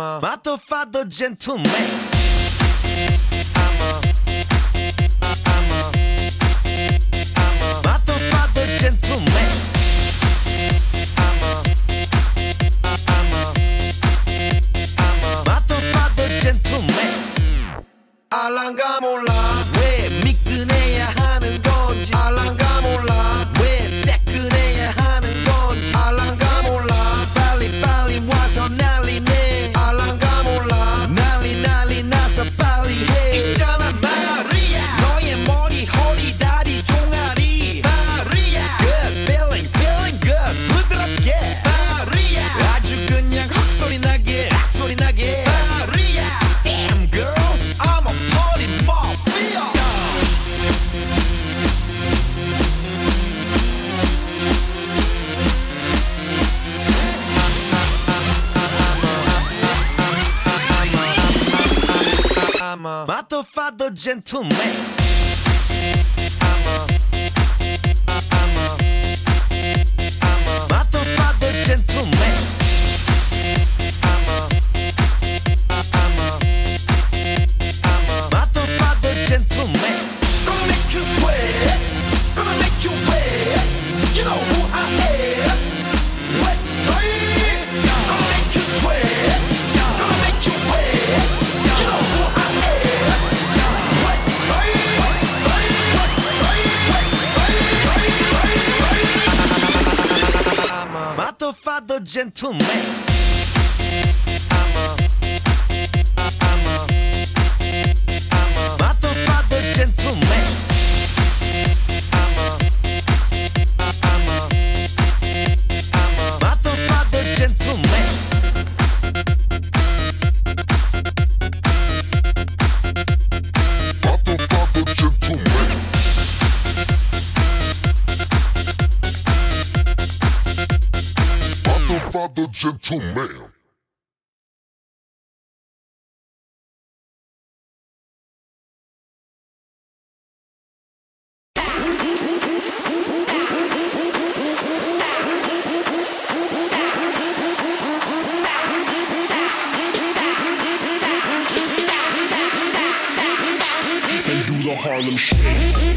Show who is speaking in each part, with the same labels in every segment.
Speaker 1: I'm a motherfucker gentleman. I'm a I'm a I'm a motherfucker gentleman. I'm a I'm a I'm a motherfucker gentleman. Alangamos ma t'ho fatto gentleman father, father, gentleman. gentleman.
Speaker 2: Harlem Shake.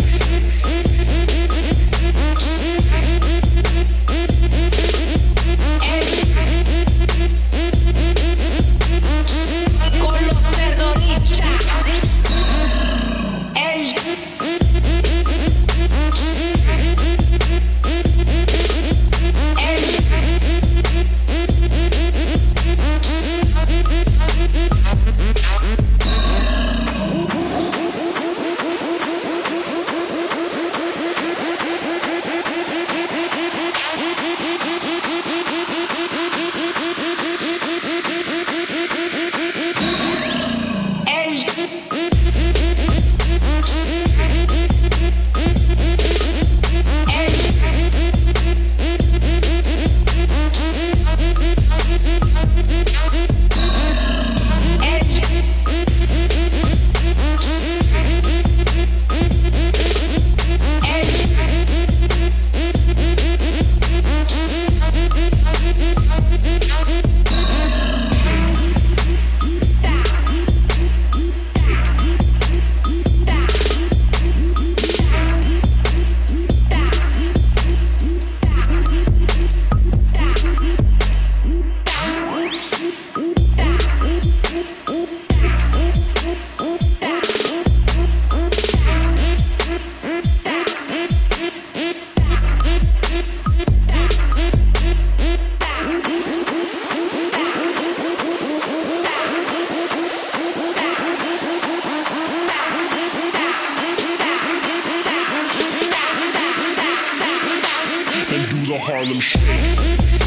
Speaker 2: Harlem Shake.